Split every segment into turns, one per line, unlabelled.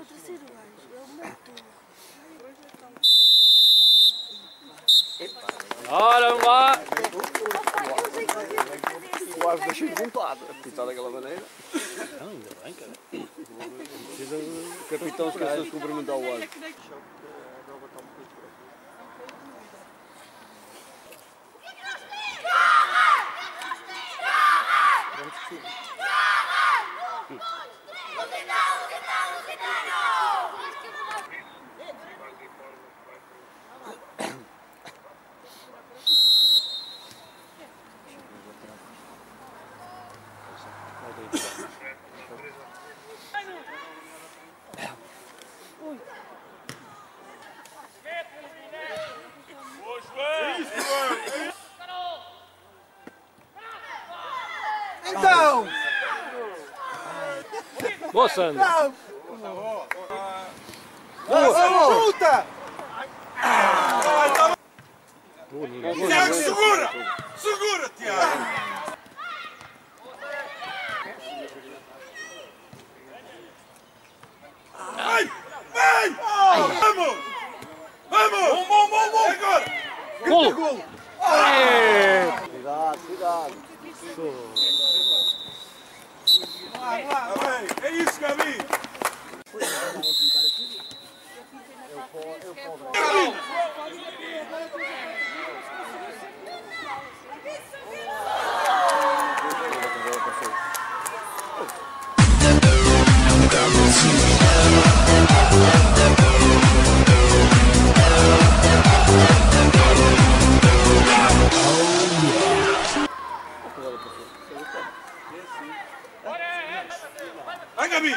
o terceiro gajo. Ele matou.
Ora, vamos lá!
Opa, eu sei que você vai fazer assim.
O árbitro deixei de vontade. Apitar daquela maneira.
Não, ainda bem, cara.
Precisa o capitão esqueceu de cumprimentar o árbitro.
Então!
Boa, Sandro! Boa, Nuno.
Tiago, segura! Segura, Tiago! Vai! Vai! Vamos! Vamos! Bom, bom, bom, bom! Agora!
Gol! É!
Cuidado, cuidado.
É isso, Gabi! Vai, Gabi!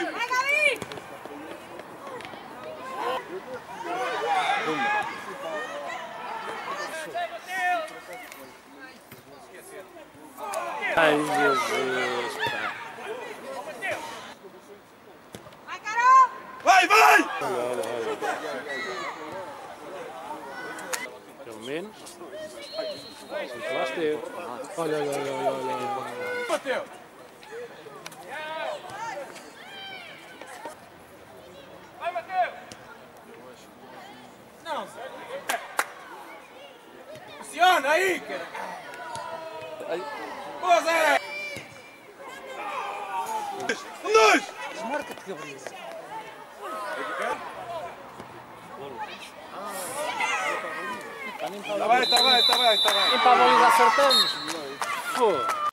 Ai, Jesus, pá.
Vai, vai!
Olha, olha, olha. Pelo menos. Olha, olha, olha, olha, olha.
Bateu! Pressiona aí, cara! Boa, Zé! Um, dois!
Desmarca-te, Gabriel.
Tá bem, tá bem, tá bem, tá bem.
Nem para a baliza acertamos. Pô.